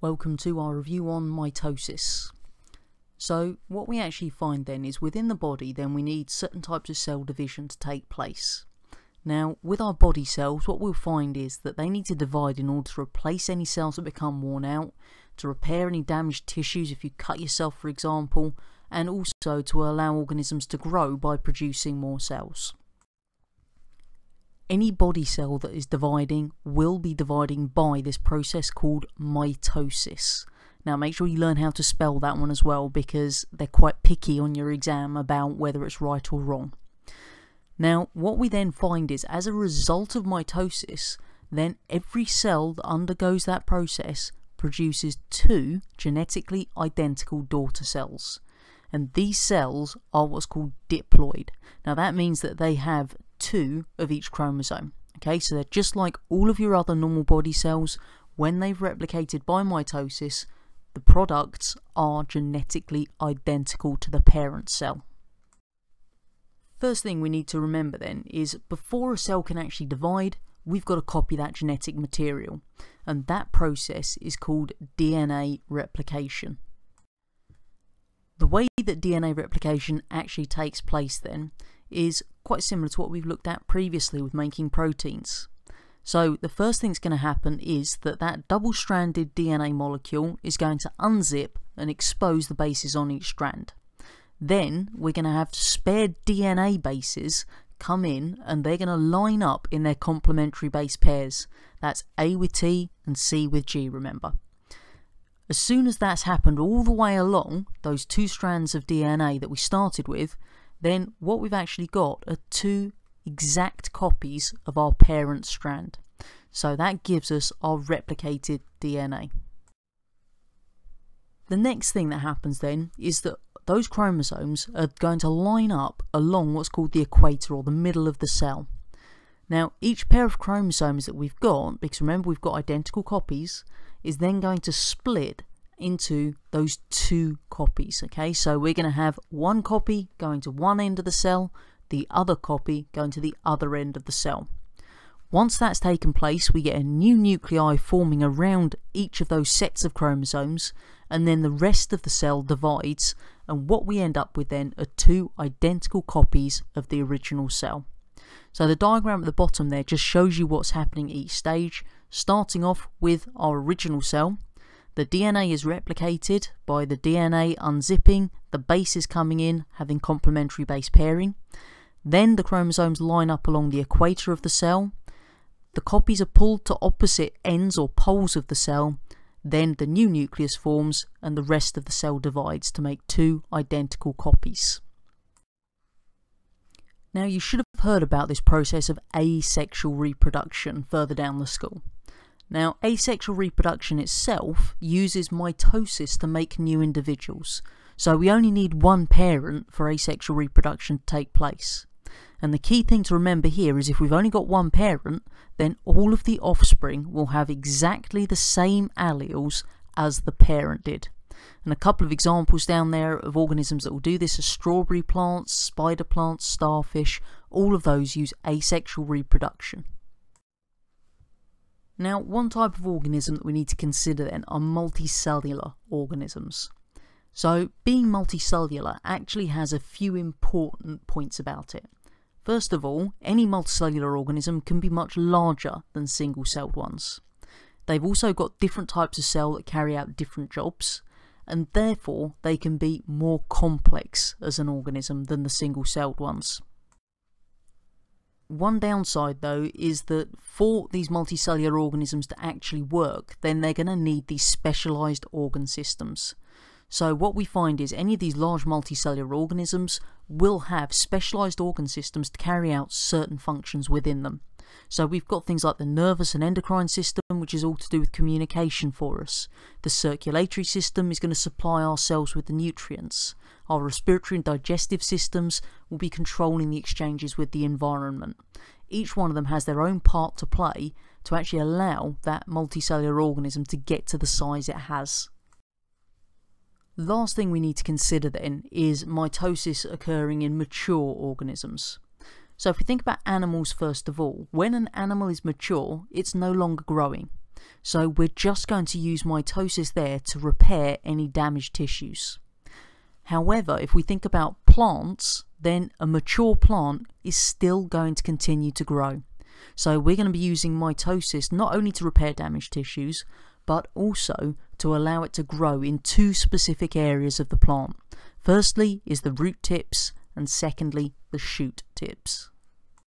Welcome to our review on mitosis. So what we actually find then is within the body then we need certain types of cell division to take place. Now with our body cells what we'll find is that they need to divide in order to replace any cells that become worn out, to repair any damaged tissues if you cut yourself for example, and also to allow organisms to grow by producing more cells. Any body cell that is dividing will be dividing by this process called mitosis. Now make sure you learn how to spell that one as well because they're quite picky on your exam about whether it's right or wrong. Now what we then find is as a result of mitosis then every cell that undergoes that process produces two genetically identical daughter cells and these cells are what's called diploid. Now that means that they have two of each chromosome. Okay, so they're just like all of your other normal body cells. When they've replicated by mitosis, the products are genetically identical to the parent cell. First thing we need to remember then is before a cell can actually divide, we've got to copy that genetic material. And that process is called DNA replication. The way that DNA replication actually takes place then is quite similar to what we've looked at previously with making proteins. So the first thing that's going to happen is that that double-stranded DNA molecule is going to unzip and expose the bases on each strand. Then we're going to have spare DNA bases come in and they're going to line up in their complementary base pairs. That's A with T and C with G, remember. As soon as that's happened all the way along, those two strands of DNA that we started with, then what we've actually got are two exact copies of our parent strand. So that gives us our replicated DNA. The next thing that happens then is that those chromosomes are going to line up along what's called the equator or the middle of the cell. Now each pair of chromosomes that we've got, because remember we've got identical copies, is then going to split into those two copies. Okay, so we're going to have one copy going to one end of the cell, the other copy going to the other end of the cell. Once that's taken place, we get a new nuclei forming around each of those sets of chromosomes, and then the rest of the cell divides, and what we end up with then are two identical copies of the original cell. So the diagram at the bottom there just shows you what's happening each stage, starting off with our original cell, the DNA is replicated by the DNA unzipping, the bases coming in, having complementary base pairing. Then the chromosomes line up along the equator of the cell. The copies are pulled to opposite ends or poles of the cell. Then the new nucleus forms and the rest of the cell divides to make two identical copies. Now you should have heard about this process of asexual reproduction further down the school. Now, asexual reproduction itself uses mitosis to make new individuals, so we only need one parent for asexual reproduction to take place. And the key thing to remember here is if we've only got one parent, then all of the offspring will have exactly the same alleles as the parent did. And a couple of examples down there of organisms that will do this are strawberry plants, spider plants, starfish, all of those use asexual reproduction. Now, one type of organism that we need to consider then are multicellular organisms. So, being multicellular actually has a few important points about it. First of all, any multicellular organism can be much larger than single-celled ones. They've also got different types of cell that carry out different jobs, and therefore they can be more complex as an organism than the single-celled ones. One downside though is that for these multicellular organisms to actually work, then they're going to need these specialized organ systems. So what we find is any of these large multicellular organisms will have specialized organ systems to carry out certain functions within them. So we've got things like the nervous and endocrine system, which is all to do with communication for us. The circulatory system is going to supply our cells with the nutrients. Our respiratory and digestive systems will be controlling the exchanges with the environment. Each one of them has their own part to play to actually allow that multicellular organism to get to the size it has. The Last thing we need to consider then is mitosis occurring in mature organisms. So if we think about animals first of all, when an animal is mature, it's no longer growing. So we're just going to use mitosis there to repair any damaged tissues. However, if we think about plants, then a mature plant is still going to continue to grow. So we're going to be using mitosis not only to repair damaged tissues, but also to allow it to grow in two specific areas of the plant. Firstly is the root tips, and secondly the shoot tips.